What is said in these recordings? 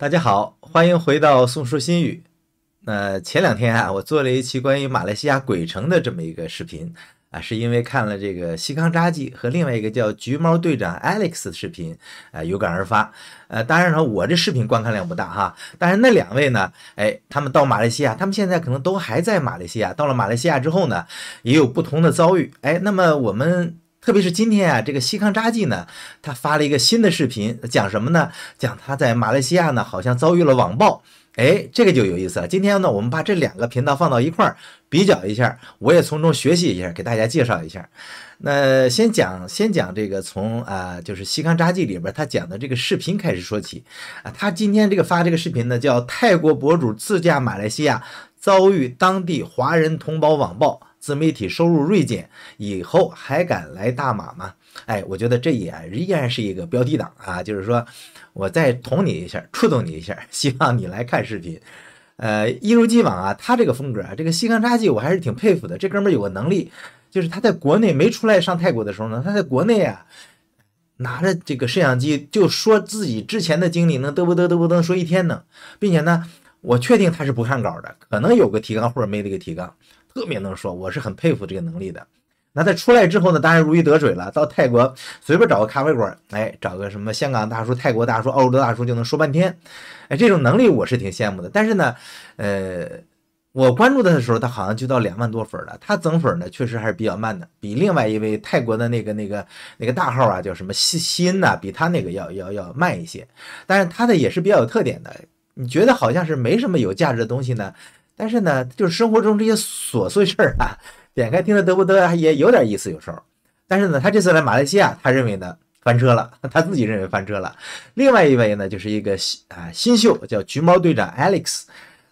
大家好，欢迎回到宋说新语。那前两天啊，我做了一期关于马来西亚鬼城的这么一个视频啊，是因为看了这个西康扎记和另外一个叫橘猫队长 Alex 的视频啊，有感而发。呃，当然了，我这视频观看量不大哈，但是那两位呢，哎，他们到马来西亚，他们现在可能都还在马来西亚。到了马来西亚之后呢，也有不同的遭遇。哎，那么我们。特别是今天啊，这个西康扎记呢，他发了一个新的视频，讲什么呢？讲他在马来西亚呢，好像遭遇了网暴。哎，这个就有意思了。今天呢，我们把这两个频道放到一块儿比较一下，我也从中学习一下，给大家介绍一下。那先讲，先讲这个从啊，就是西康札记里边他讲的这个视频开始说起啊。他今天这个发这个视频呢，叫泰国博主自驾马来西亚遭遇当地华人同胞网暴。自媒体收入锐减，以后还敢来大马吗？哎，我觉得这也依然是一个标题党啊，就是说我再捅你一下，触动你一下，希望你来看视频。呃，一如既往啊，他这个风格啊，这个西康扎记我还是挺佩服的。这哥们有个能力，就是他在国内没出来上泰国的时候呢，他在国内啊拿着这个摄像机就说自己之前的经历，能嘚啵嘚嘚啵嘚说一天呢，并且呢，我确定他是不看稿的，可能有个提纲或者没这个提纲。特别能说，我是很佩服这个能力的。那他出来之后呢，当然如鱼得水了。到泰国随便找个咖啡馆，哎，找个什么香港大叔、泰国大叔、澳洲大叔就能说半天。哎，这种能力我是挺羡慕的。但是呢，呃，我关注他的时候，他好像就到两万多粉了。他增粉呢，确实还是比较慢的，比另外一位泰国的那个、那个、那个大号啊，叫什么西西恩呐，比他那个要要要慢一些。但是他的也是比较有特点的。你觉得好像是没什么有价值的东西呢？但是呢，就是生活中这些琐碎事儿啊，点开听了得不得也有点意思，有时候。但是呢，他这次来马来西亚，他认为呢翻车了，他自己认为翻车了。另外一位呢，就是一个新啊新秀，叫橘猫队长 Alex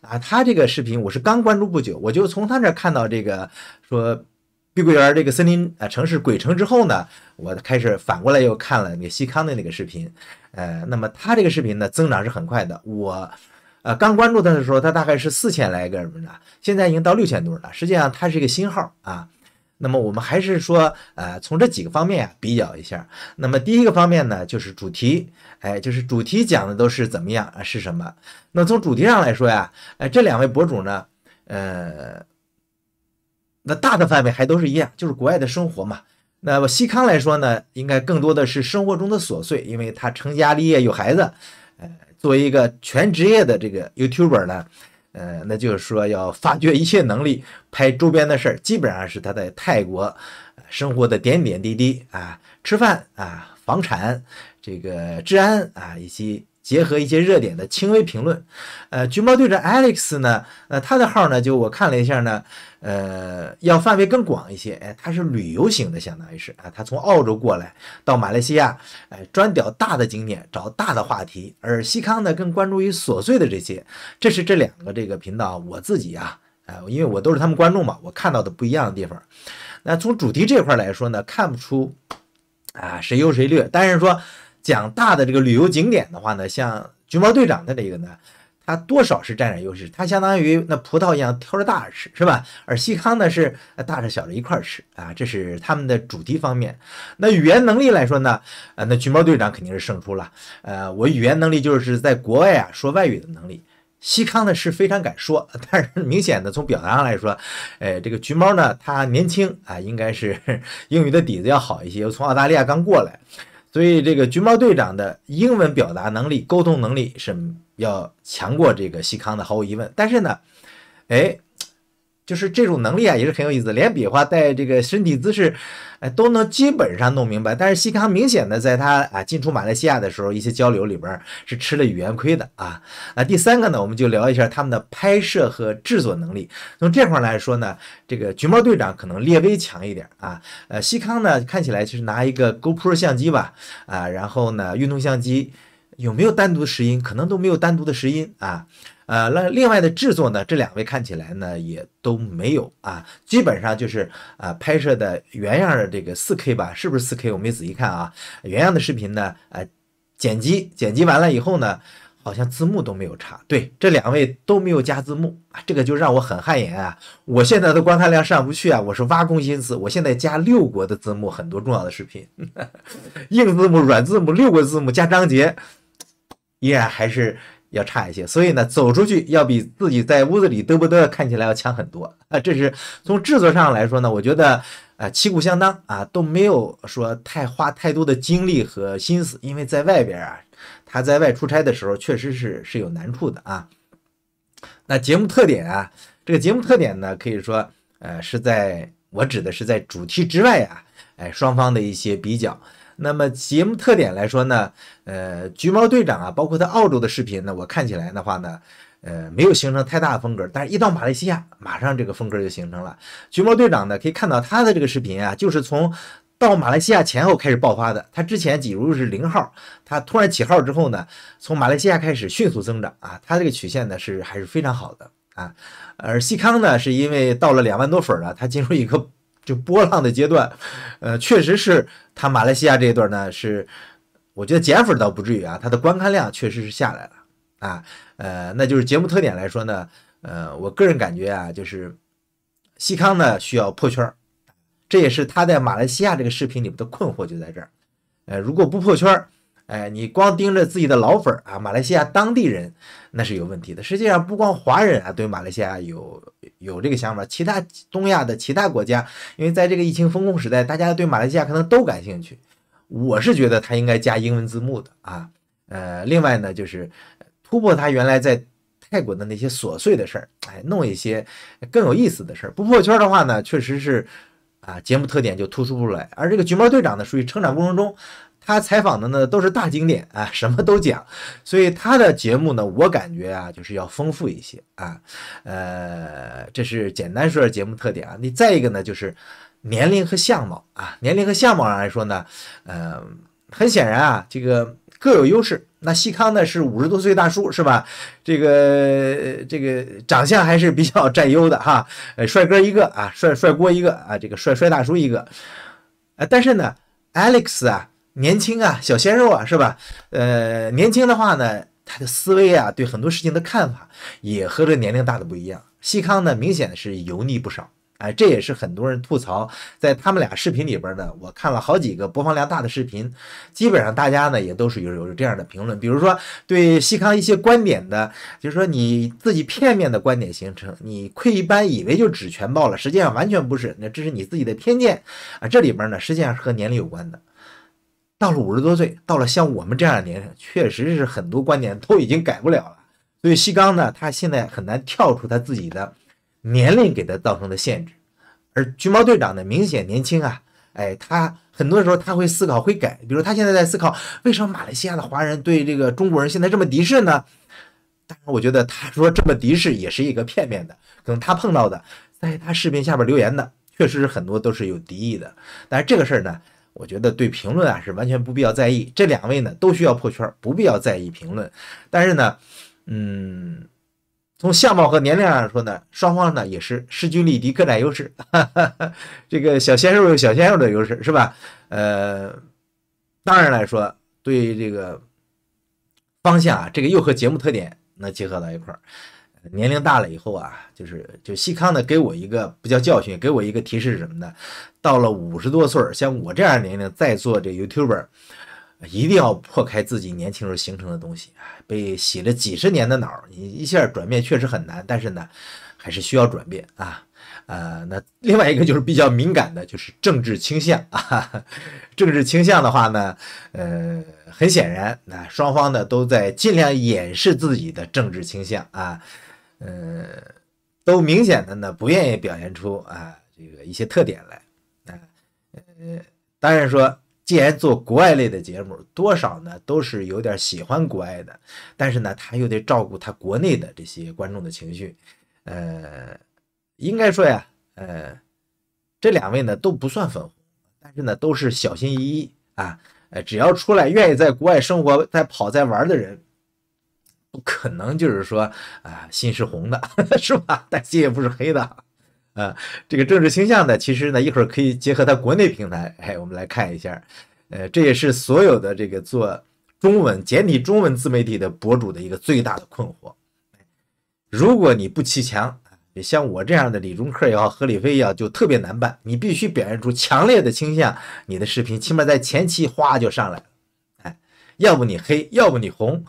啊，他这个视频我是刚关注不久，我就从他那看到这个说碧桂园这个森林啊城市鬼城之后呢，我开始反过来又看了那个西康的那个视频，呃，那么他这个视频呢增长是很快的，我。呃，刚关注他的时候，他大概是四千来个人呢，现在已经到六千多了。实际上，他是一个新号啊。那么，我们还是说，呃，从这几个方面啊比较一下。那么，第一个方面呢，就是主题，哎，就是主题讲的都是怎么样啊？是什么？那从主题上来说呀，哎，这两位博主呢，呃，那大的范围还都是一样，就是国外的生活嘛。那么，西康来说呢，应该更多的是生活中的琐碎，因为他成家立业有孩子，呃。作为一个全职业的这个 YouTuber 呢，呃，那就是说要发掘一切能力，拍周边的事儿，基本上是他在泰国生活的点点滴滴啊，吃饭啊，房产，这个治安啊，以及。结合一些热点的轻微评论，呃，橘猫队长 Alex 呢，呃，他的号呢，就我看了一下呢，呃，要范围更广一些，哎，他是旅游型的，相当于是啊，他从澳洲过来到马来西亚，哎，专屌大的景点，找大的话题，而西康呢，更关注于琐碎的这些，这是这两个这个频道我自己啊，哎，因为我都是他们观众嘛，我看到的不一样的地方，那从主题这块来说呢，看不出啊谁优谁劣，但是说。讲大的这个旅游景点的话呢，像橘猫队长的这个呢，他多少是占点优势，他相当于那葡萄一样挑着大吃，是吧？而西康呢是大着小着一块吃啊，这是他们的主题方面。那语言能力来说呢，呃，那橘猫队长肯定是胜出了。呃，我语言能力就是在国外啊说外语的能力，西康呢是非常敢说，但是明显的从表达上来说，哎，这个橘猫呢他年轻啊，应该是 英语的底子要好一些，又从澳大利亚刚过来。所以，这个橘猫队长的英文表达能力、沟通能力是要强过这个西康的，毫无疑问。但是呢，哎。就是这种能力啊，也是很有意思，连比划带这个身体姿势，哎，都能基本上弄明白。但是西康明显的在他啊进出马来西亚的时候，一些交流里边是吃了语言亏的啊。那第三个呢，我们就聊一下他们的拍摄和制作能力。从这块来说呢，这个橘猫队长可能略微强一点啊。呃，西康呢看起来就是拿一个 GoPro 相机吧，啊，然后呢运动相机有没有单独的拾音？可能都没有单独的拾音啊。呃，那另外的制作呢？这两位看起来呢也都没有啊，基本上就是啊拍摄的原样的这个四 K 吧，是不是四 K？我没仔细看啊。原样的视频呢，呃，剪辑剪辑完了以后呢，好像字幕都没有插。对，这两位都没有加字幕，这个就让我很汗颜啊！我现在的观看量上不去啊，我是挖空心思，我现在加六国的字幕，很多重要的视频，硬字幕、软字幕，六国字幕加章节，依然还是。要差一些，所以呢，走出去要比自己在屋子里嘚啵嘚看起来要强很多啊。这是从制作上来说呢，我觉得啊旗鼓相当啊，都没有说太花太多的精力和心思，因为在外边啊，他在外出差的时候确实是是有难处的啊。那节目特点啊，这个节目特点呢，可以说呃是在我指的是在主题之外啊，哎双方的一些比较。那么节目特点来说呢，呃，橘猫队长啊，包括他澳洲的视频呢，我看起来的话呢，呃，没有形成太大的风格，但是一到马来西亚，马上这个风格就形成了。橘猫队长呢，可以看到他的这个视频啊，就是从到马来西亚前后开始爆发的。他之前几如是零号，他突然起号之后呢，从马来西亚开始迅速增长啊，他这个曲线呢是还是非常好的啊。而西康呢，是因为到了两万多粉了，他进入一个。就波浪的阶段，呃，确实是他马来西亚这一段呢，是我觉得减粉倒不至于啊，他的观看量确实是下来了啊，呃，那就是节目特点来说呢，呃，我个人感觉啊，就是西康呢需要破圈这也是他在马来西亚这个视频里面的困惑就在这儿，呃，如果不破圈哎，你光盯着自己的老粉儿啊，马来西亚当地人那是有问题的。实际上，不光华人啊对马来西亚有有这个想法，其他东亚的其他国家，因为在这个疫情风控时代，大家对马来西亚可能都感兴趣。我是觉得他应该加英文字幕的啊。呃，另外呢，就是突破他原来在泰国的那些琐碎的事儿，哎，弄一些更有意思的事儿。不破圈的话呢，确实是啊，节目特点就突出不出来。而这个橘猫队长呢，属于成长过程中。他采访的呢都是大经典啊，什么都讲，所以他的节目呢，我感觉啊就是要丰富一些啊，呃，这是简单说的节目特点啊。你再一个呢就是年龄和相貌啊，年龄和相貌上来说呢，呃，很显然啊，这个各有优势。那西康呢是五十多岁大叔是吧？这个这个长相还是比较占优的哈，呃，帅哥一个啊，帅帅锅一个啊，这个帅帅大叔一个，呃，但是呢，Alex 啊。年轻啊，小鲜肉啊，是吧？呃，年轻的话呢，他的思维啊，对很多事情的看法也和这年龄大的不一样。西康呢，明显是油腻不少，哎，这也是很多人吐槽。在他们俩视频里边呢，我看了好几个播放量大的视频，基本上大家呢也都是有有这样的评论，比如说对西康一些观点的，就是说你自己片面的观点形成，你窥一斑以为就只全报了，实际上完全不是，那这是你自己的偏见啊。这里边呢，实际上是和年龄有关的。到了五十多岁，到了像我们这样的年龄，确实是很多观点都已经改不了了。所以西刚呢，他现在很难跳出他自己的年龄给他造成的限制。而橘猫队长呢，明显年轻啊，哎，他很多时候他会思考会改。比如他现在在思考，为什么马来西亚的华人对这个中国人现在这么敌视呢？但是我觉得他说这么敌视也是一个片面的，可能他碰到的，在他视频下边留言的，确实是很多都是有敌意的。但是这个事儿呢？我觉得对评论啊是完全不必要在意，这两位呢都需要破圈，不必要在意评论。但是呢，嗯，从相貌和年龄上来说呢，双方呢也是势均力敌，各占优势。这个小鲜肉有小鲜肉的优势，是吧？呃，当然来说，对这个方向啊，这个又和节目特点能结合到一块儿。年龄大了以后啊，就是就西康呢，给我一个不叫教训，给我一个提示是什么呢？到了五十多岁像我这样年龄再做这 YouTuber，一定要破开自己年轻时候形成的东西被洗了几十年的脑，你一下转变确实很难，但是呢，还是需要转变啊。呃，那另外一个就是比较敏感的，就是政治倾向啊。政治倾向的话呢，呃，很显然，那双方呢都在尽量掩饰自己的政治倾向啊。呃，都明显的呢，不愿意表现出啊这个一些特点来啊。呃，当然说，既然做国外类的节目，多少呢都是有点喜欢国外的，但是呢，他又得照顾他国内的这些观众的情绪。呃，应该说呀，呃，这两位呢都不算粉红，但是呢都是小心翼翼啊。呃，只要出来愿意在国外生活、在跑、在玩的人。不可能，就是说啊，心是红的，是吧？但心也不是黑的，啊，这个政治倾向呢，其实呢，一会儿可以结合他国内平台，哎，我们来看一下，呃，这也是所有的这个做中文简体中文自媒体的博主的一个最大的困惑。如果你不骑墙，像我这样的李中克也好，何李飞也好，就特别难办。你必须表现出强烈的倾向，你的视频起码在前期哗就上来了，哎，要不你黑，要不你红。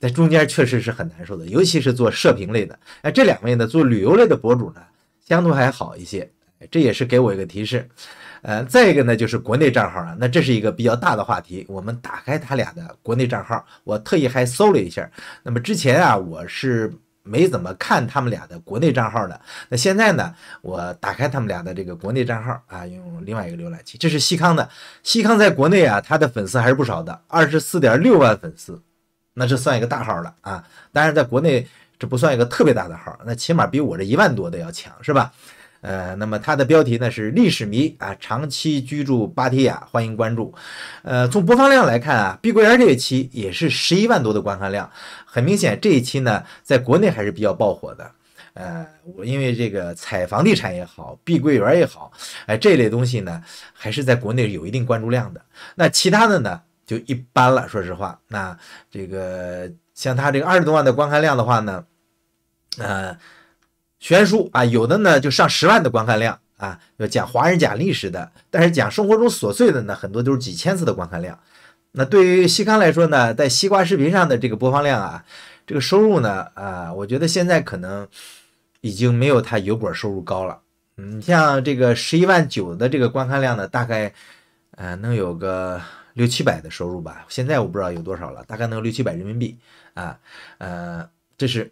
在中间确实是很难受的，尤其是做射频类的。哎，这两位呢，做旅游类的博主呢，相对还好一些。这也是给我一个提示。呃，再一个呢，就是国内账号啊，那这是一个比较大的话题。我们打开他俩的国内账号，我特意还搜了一下。那么之前啊，我是没怎么看他们俩的国内账号的。那现在呢，我打开他们俩的这个国内账号啊，用另外一个浏览器，这是西康的。西康在国内啊，他的粉丝还是不少的，二十四点六万粉丝。那这算一个大号了啊！当然，在国内这不算一个特别大的号，那起码比我这一万多的要强，是吧？呃，那么它的标题呢是历史迷啊，长期居住芭提雅，欢迎关注。呃，从播放量来看啊，碧桂园这一期也是十一万多的观看量，很明显这一期呢在国内还是比较爆火的。呃，我因为这个采房地产也好，碧桂园也好，哎，这类东西呢还是在国内有一定关注量的。那其他的呢？就一般了，说实话，那这个像他这个二十多万的观看量的话呢，呃，悬殊啊，有的呢就上十万的观看量啊，要讲华人讲历史的，但是讲生活中琐碎的呢，很多都是几千次的观看量。那对于西康来说呢，在西瓜视频上的这个播放量啊，这个收入呢，啊，我觉得现在可能已经没有他油管收入高了。嗯，像这个十一万九的这个观看量呢，大概呃能有个。六七百的收入吧，现在我不知道有多少了，大概能有六七百人民币啊，呃，这是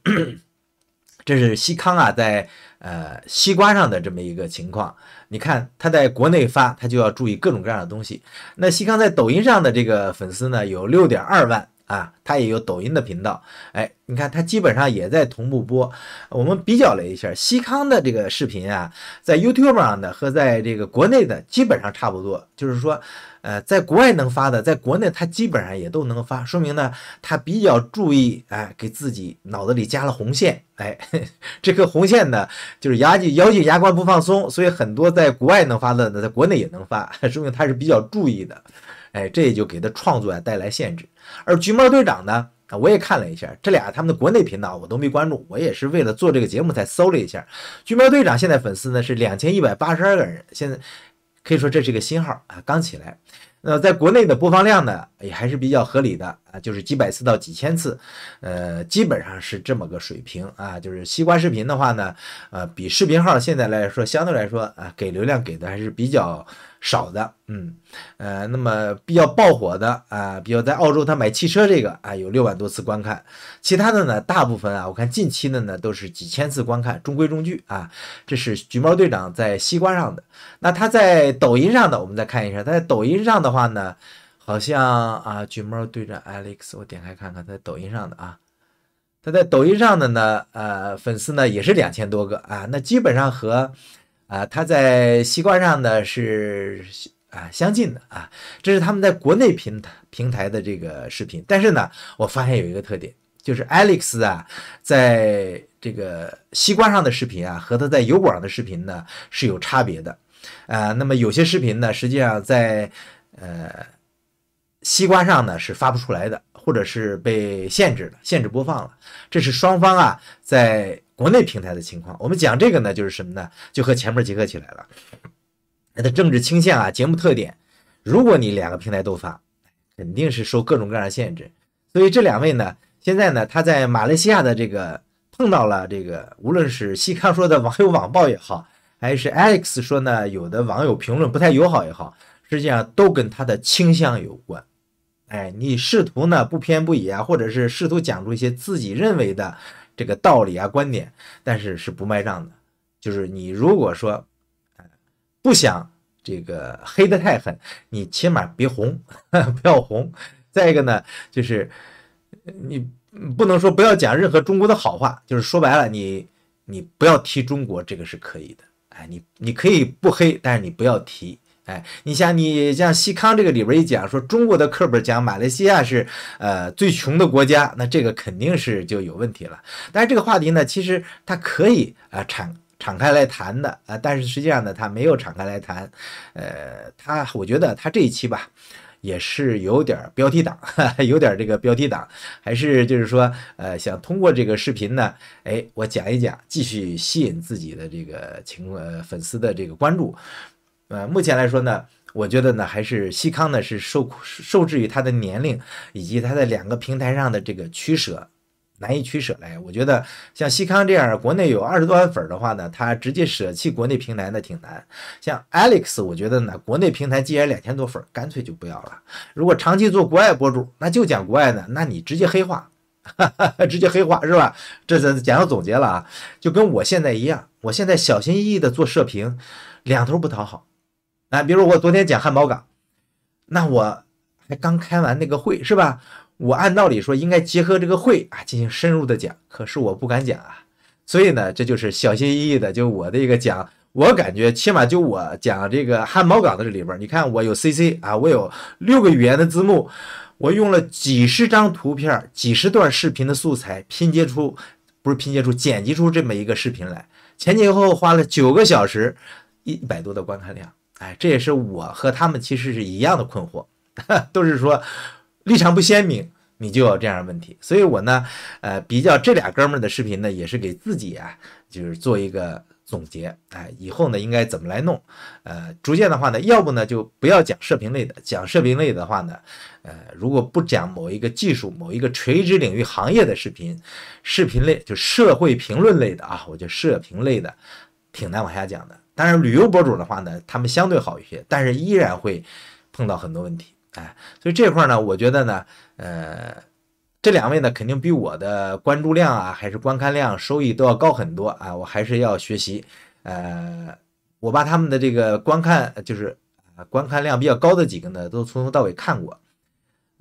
这是西康啊，在呃西瓜上的这么一个情况。你看他在国内发，他就要注意各种各样的东西。那西康在抖音上的这个粉丝呢，有六点二万。啊，他也有抖音的频道，哎，你看他基本上也在同步播。我们比较了一下，西康的这个视频啊，在 YouTube 上的和在这个国内的基本上差不多，就是说，呃，在国外能发的，在国内他基本上也都能发，说明呢，他比较注意，哎，给自己脑子里加了红线，哎，这颗红线呢，就是牙紧咬紧牙关不放松，所以很多在国外能发的，呢，在国内也能发，说明他是比较注意的。哎，这也就给他创作啊带来限制。而橘猫队长呢，啊，我也看了一下，这俩他们的国内频道我都没关注，我也是为了做这个节目才搜了一下。橘猫队长现在粉丝呢是两千一百八十二个人，现在可以说这是一个新号啊，刚起来。那在国内的播放量呢，也还是比较合理的啊，就是几百次到几千次，呃，基本上是这么个水平啊。就是西瓜视频的话呢，呃，比视频号现在来说，相对来说啊，给流量给的还是比较。少的，嗯，呃，那么比较爆火的啊，比较在澳洲他买汽车这个啊，有六万多次观看，其他的呢，大部分啊，我看近期的呢都是几千次观看，中规中矩啊。这是橘猫队长在西瓜上的，那他在抖音上的，我们再看一下，他在抖音上的话呢，好像啊，橘猫队长 Alex，我点开看看，在抖音上的啊，他在抖音上的呢，呃，粉丝呢也是两千多个啊，那基本上和。啊，他在西瓜上呢是啊相近的啊，这是他们在国内平台平台的这个视频。但是呢，我发现有一个特点，就是 Alex 啊，在这个西瓜上的视频啊，和他在油管上的视频呢是有差别的啊。那么有些视频呢，实际上在呃西瓜上呢是发不出来的，或者是被限制了，限制播放了。这是双方啊在。国内平台的情况，我们讲这个呢，就是什么呢？就和前面结合起来了。它的政治倾向啊，节目特点，如果你两个平台都发，肯定是受各种各样的限制。所以这两位呢，现在呢，他在马来西亚的这个碰到了这个，无论是西康说的网友网暴也好，还是 Alex 说呢，有的网友评论不太友好也好，实际上都跟他的倾向有关。哎，你试图呢不偏不倚啊，或者是试图讲出一些自己认为的。这个道理啊，观点，但是是不卖账的。就是你如果说，不想这个黑的太狠，你起码别红，不要红。再一个呢，就是你不能说不要讲任何中国的好话，就是说白了，你你不要提中国，这个是可以的。哎，你你可以不黑，但是你不要提。哎，你像你像西康这个里边一讲说中国的课本讲马来西亚是呃最穷的国家，那这个肯定是就有问题了。但是这个话题呢，其实它可以啊敞敞开来谈的啊，但是实际上呢，它没有敞开来谈。呃，他我觉得他这一期吧，也是有点标题党，有点这个标题党，还是就是说呃想通过这个视频呢，哎，我讲一讲，继续吸引自己的这个情呃粉丝的这个关注。呃，目前来说呢，我觉得呢，还是西康呢是受受制于它的年龄以及它的两个平台上的这个取舍。难以取舍来，我觉得像西康这样，国内有二十多万粉的话呢，他直接舍弃国内平台那挺难。像 Alex，我觉得呢，国内平台既然两千多粉，干脆就不要了。如果长期做国外博主，那就讲国外的，那你直接黑化，哈哈哈直接黑化是吧？这是简要总结了啊，就跟我现在一样，我现在小心翼翼的做社评，两头不讨好。啊，比如我昨天讲汉堡港，那我还刚开完那个会是吧？我按道理说应该结合这个会啊进行深入的讲，可是我不敢讲啊，所以呢，这就是小心翼翼的，就我的一个讲，我感觉起码就我讲这个汉堡港的这里边，你看我有 CC 啊，我有六个语言的字幕，我用了几十张图片、几十段视频的素材拼接出，不是拼接出，剪辑出这么一个视频来，前前后后花了九个小时，一百多的观看量，哎，这也是我和他们其实是一样的困惑，都是说。立场不鲜明，你就有这样的问题。所以我呢，呃，比较这俩哥们儿的视频呢，也是给自己啊，就是做一个总结。哎，以后呢应该怎么来弄？呃，逐渐的话呢，要不呢就不要讲射频类的，讲射频类的话呢，呃，如果不讲某一个技术、某一个垂直领域行业的视频，视频类就社会评论类的啊，我觉得社评类的挺难往下讲的。当然，旅游博主的话呢，他们相对好一些，但是依然会碰到很多问题。哎，所以这块呢，我觉得呢，呃，这两位呢，肯定比我的关注量啊，还是观看量、收益都要高很多啊，我还是要学习。呃，我把他们的这个观看，就是，观看量比较高的几个呢，都从头到尾看过。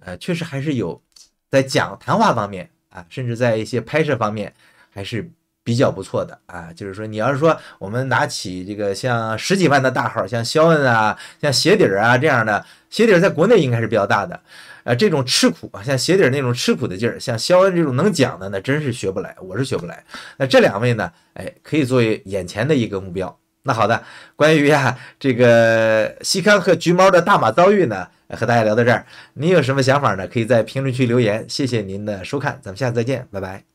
呃，确实还是有在讲谈话方面啊，甚至在一些拍摄方面，还是。比较不错的啊，就是说，你要是说我们拿起这个像十几万的大号，像肖恩啊，像鞋底儿啊这样的，鞋底儿在国内应该是比较大的，呃，这种吃苦啊，像鞋底儿那种吃苦的劲儿，像肖恩这种能讲的，那真是学不来，我是学不来。那这两位呢，哎，可以作为眼前的一个目标。那好的，关于啊这个西康和橘猫的大马遭遇呢，和大家聊到这儿，您有什么想法呢？可以在评论区留言。谢谢您的收看，咱们下次再见，拜拜。